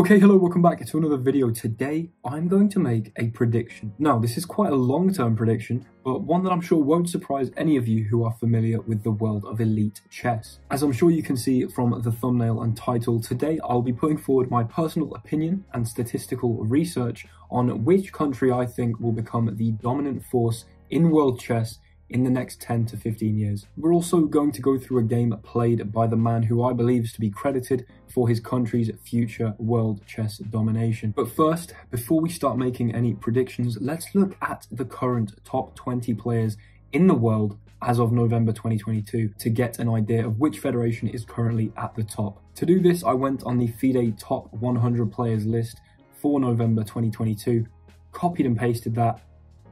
Okay, hello, welcome back to another video. Today, I'm going to make a prediction. Now, this is quite a long-term prediction, but one that I'm sure won't surprise any of you who are familiar with the world of elite chess. As I'm sure you can see from the thumbnail and title, today I'll be putting forward my personal opinion and statistical research on which country I think will become the dominant force in world chess in the next 10 to 15 years. We're also going to go through a game played by the man who I believe is to be credited for his country's future world chess domination. But first, before we start making any predictions, let's look at the current top 20 players in the world as of November 2022 to get an idea of which federation is currently at the top. To do this, I went on the FIDE top 100 players list for November 2022, copied and pasted that,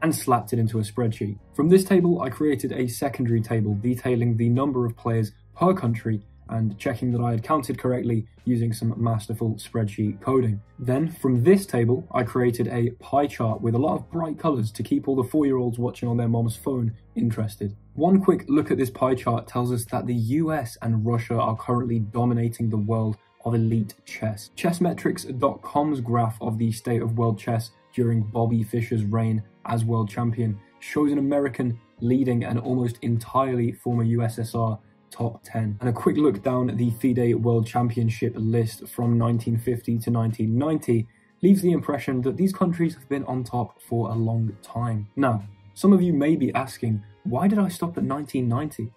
and slapped it into a spreadsheet. From this table, I created a secondary table detailing the number of players per country and checking that I had counted correctly using some masterful spreadsheet coding. Then, from this table, I created a pie chart with a lot of bright colours to keep all the four-year-olds watching on their mom's phone interested. One quick look at this pie chart tells us that the US and Russia are currently dominating the world of elite chess. Chessmetrics.com's graph of the state of world chess during Bobby Fischer's reign as world champion shows an American leading an almost entirely former USSR top 10. And a quick look down the FIDE World Championship list from 1950 to 1990 leaves the impression that these countries have been on top for a long time. Now, some of you may be asking, why did I stop at 1990?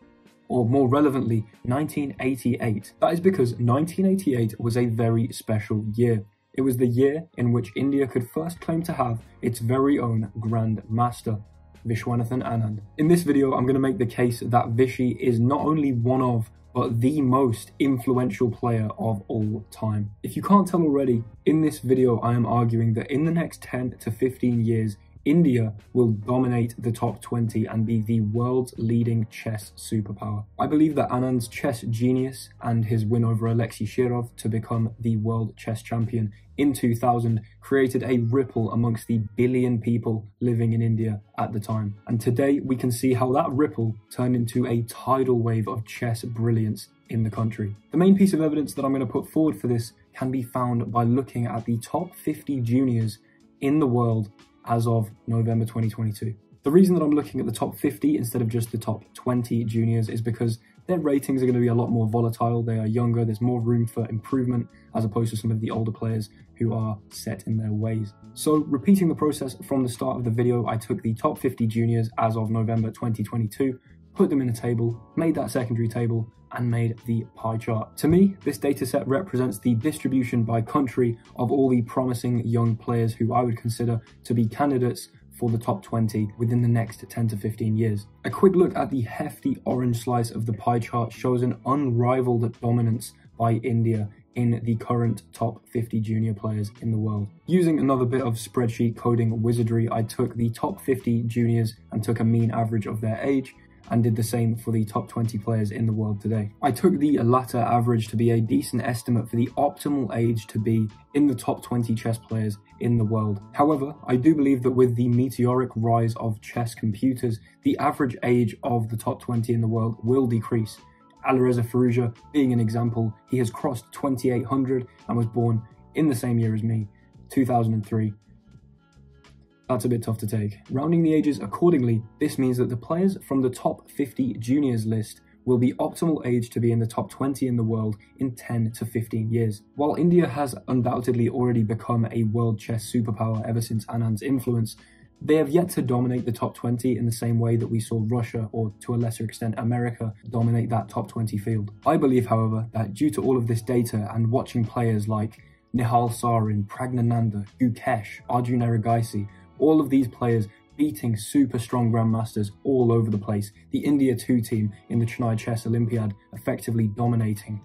Or more relevantly, 1988. That is because 1988 was a very special year. It was the year in which India could first claim to have its very own Grand Master, Vishwanathan Anand. In this video, I'm going to make the case that Vishy is not only one of, but the most influential player of all time. If you can't tell already, in this video I am arguing that in the next 10 to 15 years, India will dominate the top 20 and be the world's leading chess superpower. I believe that Anand's chess genius and his win over Alexei Shirov to become the world chess champion in 2000 created a ripple amongst the billion people living in India at the time. And today we can see how that ripple turned into a tidal wave of chess brilliance in the country. The main piece of evidence that I'm going to put forward for this can be found by looking at the top 50 juniors in the world as of November 2022. The reason that I'm looking at the top 50 instead of just the top 20 juniors is because their ratings are going to be a lot more volatile. They are younger, there's more room for improvement as opposed to some of the older players who are set in their ways. So, repeating the process from the start of the video, I took the top 50 juniors as of November 2022, put them in a table, made that secondary table, and made the pie chart. To me, this dataset represents the distribution by country of all the promising young players who I would consider to be candidates for the top 20 within the next 10 to 15 years. A quick look at the hefty orange slice of the pie chart shows an unrivaled dominance by India in the current top 50 junior players in the world. Using another bit of spreadsheet coding wizardry, I took the top 50 juniors and took a mean average of their age and did the same for the top 20 players in the world today. I took the latter average to be a decent estimate for the optimal age to be in the top 20 chess players in the world. However, I do believe that with the meteoric rise of chess computers, the average age of the top 20 in the world will decrease. Alireza Firouzja being an example, he has crossed 2800 and was born in the same year as me, 2003, that's a bit tough to take. Rounding the ages accordingly, this means that the players from the top 50 juniors list will be optimal age to be in the top 20 in the world in 10 to 15 years. While India has undoubtedly already become a world chess superpower ever since Anand's influence, they have yet to dominate the top 20 in the same way that we saw Russia, or to a lesser extent America, dominate that top 20 field. I believe, however, that due to all of this data and watching players like Nihal Sarin, Praggnanandhaa, Gukesh, Arjun Erigaisi, all of these players beating super strong grandmasters all over the place. The India 2 team in the Chennai Chess Olympiad effectively dominating.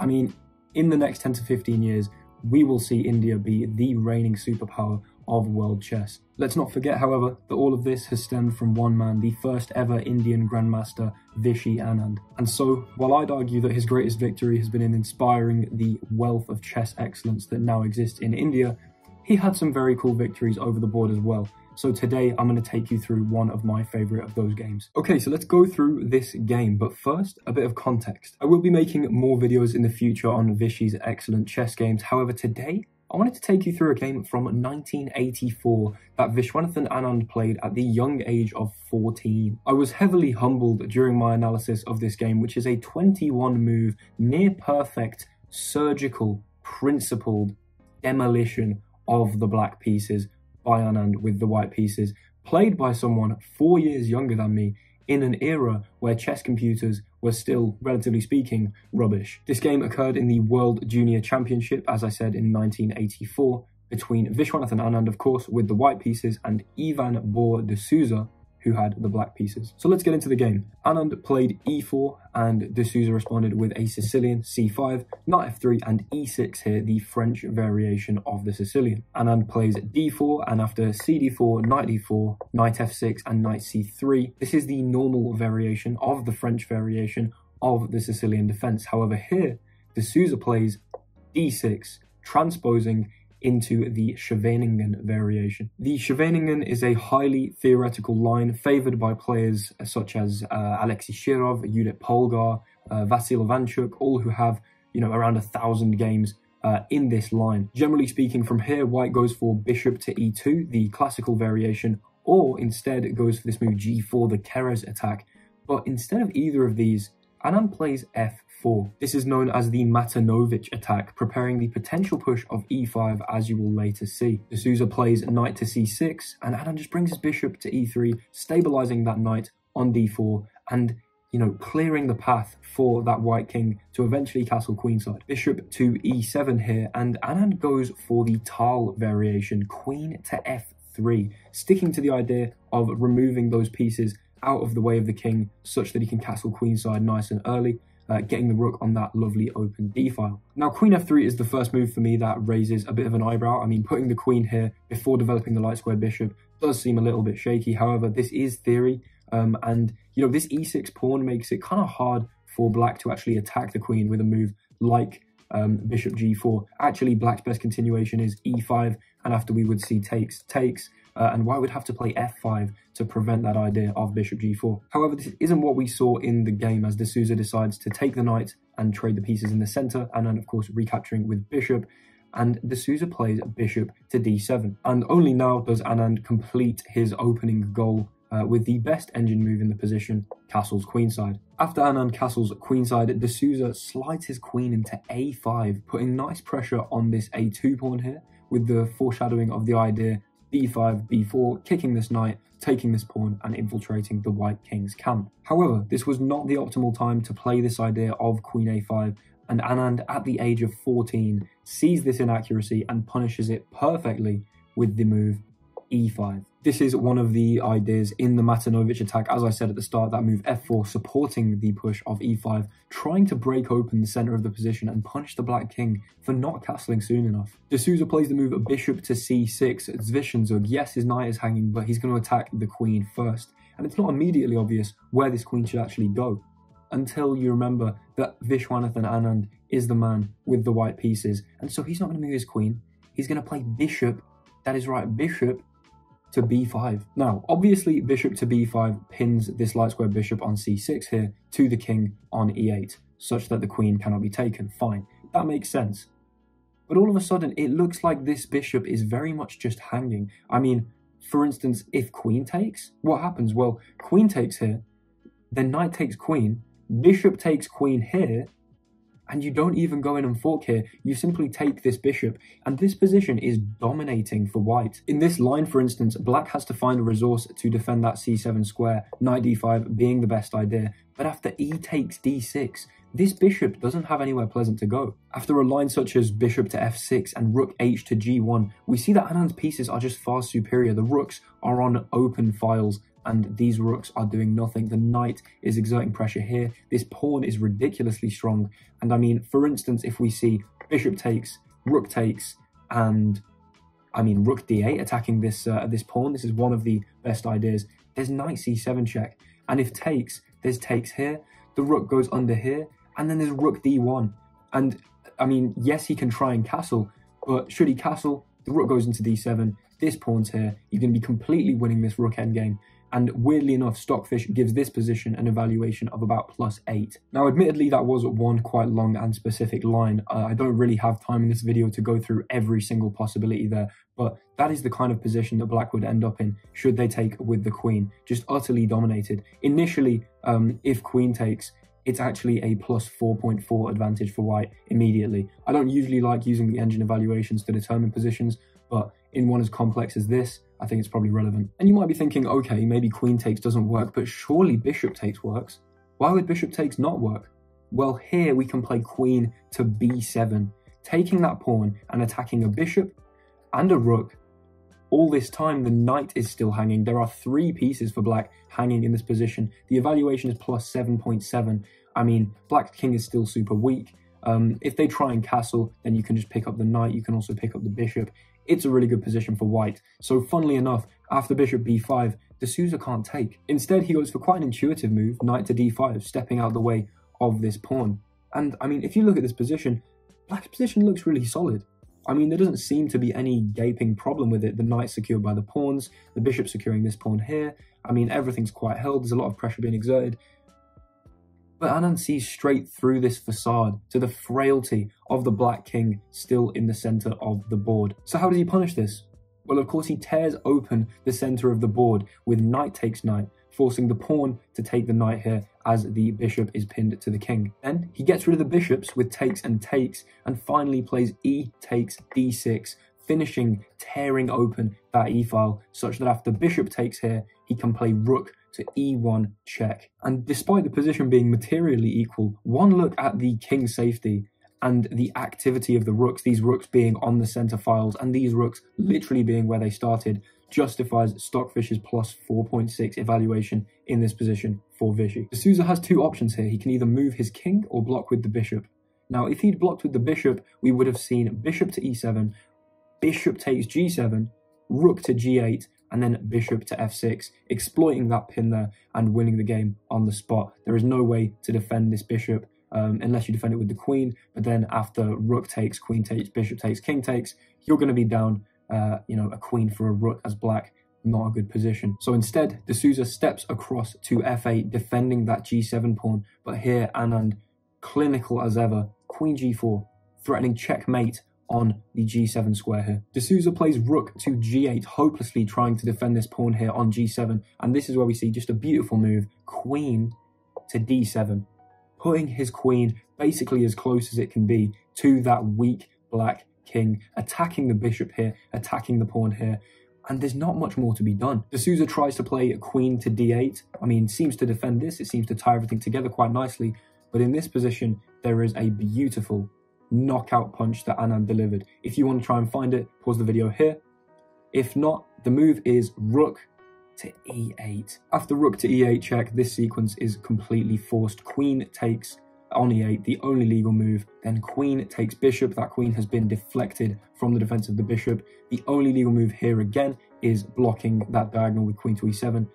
I mean, in the next 10 to 15 years, we will see India be the reigning superpower of world chess. Let's not forget, however, that all of this has stemmed from one man, the first ever Indian Grandmaster, Vishy Anand. And so, while I'd argue that his greatest victory has been in inspiring the wealth of chess excellence that now exists in India, he had some very cool victories over the board as well. So today I'm going to take you through one of my favorite of those games. Okay, so let's go through this game, but first, a bit of context. I will be making more videos in the future on Vishy's excellent chess games. However, today I wanted to take you through a game from 1984 that Vishwanathan Anand played at the young age of 14. I was heavily humbled during my analysis of this game, which is a 21 move, near perfect, surgical, principled demolition of the black pieces by Anand with the white pieces, played by someone four years younger than me in an era where chess computers were still, relatively speaking, rubbish. This game occurred in the World Junior Championship, as I said, in 1984, between Vishwanathan Anand, of course, with the white pieces, and Ivan Bor de Souza, who had the black pieces. So let's get into the game. Anand played e4 and de Souza responded with a Sicilian c5, knight f3 and e6 here, the French variation of the Sicilian. Anand plays d4 and after cd4, knight d4, knight f6 and knight c3. This is the normal variation of the French variation of the Sicilian defense. However, here, de Souza plays d6, transposing into the Scheveningen variation. The Scheveningen is a highly theoretical line favored by players such as uh, Alexei Shirov, Judit Polgar, uh, Vasil Ivanchuk, all who have you know around a thousand games uh, in this line. Generally speaking, from here, white goes for bishop to e2, the classical variation, or instead goes for this move g4, the Keres attack. But instead of either of these, Anand plays f 4. This is known as the Matanovich attack, preparing the potential push of e5 as you will later see. de Souza plays knight to c6 and Anand just brings his bishop to e3, stabilizing that knight on d4 and you know, clearing the path for that white king to eventually castle queenside. Bishop to e7 here, and Anand goes for the Tal variation, queen to f3, sticking to the idea of removing those pieces out of the way of the king such that he can castle queenside nice and early uh, getting the rook on that lovely open d-file. Now, queen f3 is the first move for me that raises a bit of an eyebrow. I mean, putting the queen here before developing the light square bishop does seem a little bit shaky. However, this is theory, um, and, you know, this e6 pawn makes it kind of hard for black to actually attack the queen with a move like um, bishop g4. Actually, black's best continuation is e5, and after we would see takes, takes, uh, and white would have to play f5 to prevent that idea of bishop g4. However, this isn't what we saw in the game as de Souza decides to take the knight and trade the pieces in the center, and then of course recapturing with bishop, and de Souza plays bishop to d7. And only now does Anand complete his opening goal uh, with the best engine move in the position, castles queenside. After Anand castles queenside, de Souza slides his queen into a5, putting nice pressure on this a2 pawn here, with the foreshadowing of the idea b5, b4, kicking this knight, taking this pawn, and infiltrating the white king's camp. However, this was not the optimal time to play this idea of queen a5, and Anand, at the age of 14, sees this inaccuracy and punishes it perfectly with the move e5. This is one of the ideas in the Matanovich attack, as I said at the start, that move f4 supporting the push of e5, trying to break open the center of the position and punish the black king for not castling soon enough. De Souza plays the move bishop to c6, Zwischenzug. Yes, his knight is hanging, but he's going to attack the queen first. And it's not immediately obvious where this queen should actually go until you remember that Vishwanathan Anand is the man with the white pieces. And so he's not going to move his queen. He's going to play bishop. That is right, bishop to b5. Now, obviously, bishop to b5 pins this light square bishop on c6 here to the king on e8, such that the queen cannot be taken. Fine, that makes sense. But all of a sudden, it looks like this bishop is very much just hanging. I mean, for instance, if queen takes, what happens? Well, queen takes here, then knight takes queen, bishop takes queen here, and you don't even go in and fork here, you simply take this bishop, and this position is dominating for white. In this line, for instance, black has to find a resource to defend that c7 square, knight d5 being the best idea, but after e takes d6, this bishop doesn't have anywhere pleasant to go. After a line such as bishop to f6 and rook h to g1, we see that Anand's pieces are just far superior. The rooks are on open files and these rooks are doing nothing. The knight is exerting pressure here. This pawn is ridiculously strong. And I mean, for instance, if we see bishop takes, rook takes, and I mean, rook d8 attacking this uh, this pawn, this is one of the best ideas. There's knight c7 check. And if takes, there's takes here. The rook goes under here. And then there's rook d1. And I mean, yes, he can try and castle, but should he castle? the rook goes into d7, this pawn's here, you're going to be completely winning this rook endgame. And weirdly enough, Stockfish gives this position an evaluation of about plus 8. Now, admittedly, that was one quite long and specific line. Uh, I don't really have time in this video to go through every single possibility there, but that is the kind of position that Black would end up in should they take with the Queen. Just utterly dominated. Initially, um, if Queen takes, it's actually a plus 4.4 advantage for white immediately. I don't usually like using the engine evaluations to determine positions, but in one as complex as this, I think it's probably relevant. And you might be thinking, okay, maybe queen takes doesn't work, but surely bishop takes works. Why would bishop takes not work? Well, here we can play queen to b7, taking that pawn and attacking a bishop and a rook. All this time, the knight is still hanging. There are three pieces for black hanging in this position. The evaluation is plus 7.7. I mean, black king is still super weak. Um, if they try and castle, then you can just pick up the knight. You can also pick up the bishop it's a really good position for white. So funnily enough, after bishop b5, de Souza can't take. Instead, he goes for quite an intuitive move, knight to d5, stepping out the way of this pawn. And I mean, if you look at this position, black's position looks really solid. I mean, there doesn't seem to be any gaping problem with it. The knight secured by the pawns, the bishop securing this pawn here. I mean, everything's quite held. There's a lot of pressure being exerted. But Anand sees straight through this facade to the frailty of the Black King still in the center of the board. So how does he punish this? Well, of course, he tears open the center of the board with knight takes knight, forcing the pawn to take the knight here as the bishop is pinned to the king. Then he gets rid of the bishops with takes and takes, and finally plays e takes d6, finishing tearing open that e-file such that after bishop takes here, he can play rook to e1 check. And despite the position being materially equal, one look at the king safety and the activity of the rooks, these rooks being on the center files and these rooks literally being where they started, justifies Stockfish's plus 4.6 evaluation in this position for Vishy. de Souza has two options here. He can either move his king or block with the bishop. Now, if he'd blocked with the bishop, we would have seen bishop to e7, bishop takes g7, rook to g8, and then bishop to f6, exploiting that pin there and winning the game on the spot. There is no way to defend this bishop um, unless you defend it with the queen, but then after rook takes, queen takes, bishop takes, king takes, you're going to be down, uh, you know, a queen for a rook as black not a good position. So instead, de Souza steps across to f8, defending that g7 pawn. But here, Anand, clinical as ever, queen g4, threatening checkmate on the g7 square here. de Souza plays rook to g8, hopelessly trying to defend this pawn here on g7. And this is where we see just a beautiful move, queen to d7, putting his queen basically as close as it can be to that weak black king, attacking the bishop here, attacking the pawn here. And there's not much more to be done. de Souza tries to play a queen to d8. I mean, seems to defend this. It seems to tie everything together quite nicely. But in this position, there is a beautiful knockout punch that Anand delivered. If you want to try and find it, pause the video here. If not, the move is rook to e8. After rook to e8 check, this sequence is completely forced. Queen takes on e8, the only legal move. Then queen takes bishop. That queen has been deflected from the defense of the bishop. The only legal move here again is blocking that diagonal with queen to e7.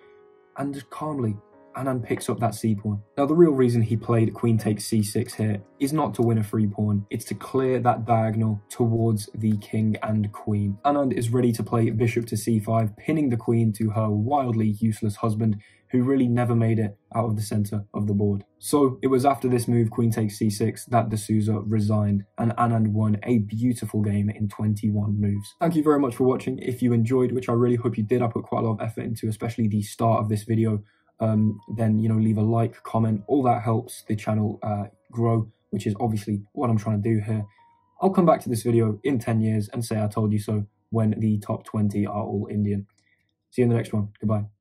And just calmly, Anand picks up that c pawn. Now the real reason he played queen takes c6 here is not to win a free pawn, it's to clear that diagonal towards the king and queen. Anand is ready to play bishop to c5, pinning the queen to her wildly useless husband who really never made it out of the center of the board. So it was after this move, queen takes c6, that de Souza resigned and Anand won a beautiful game in 21 moves. Thank you very much for watching. If you enjoyed, which I really hope you did, I put quite a lot of effort into, especially the start of this video um, then you know leave a like, comment, all that helps the channel uh, grow, which is obviously what I'm trying to do here. I'll come back to this video in 10 years and say I told you so when the top 20 are all Indian. See you in the next one. Goodbye.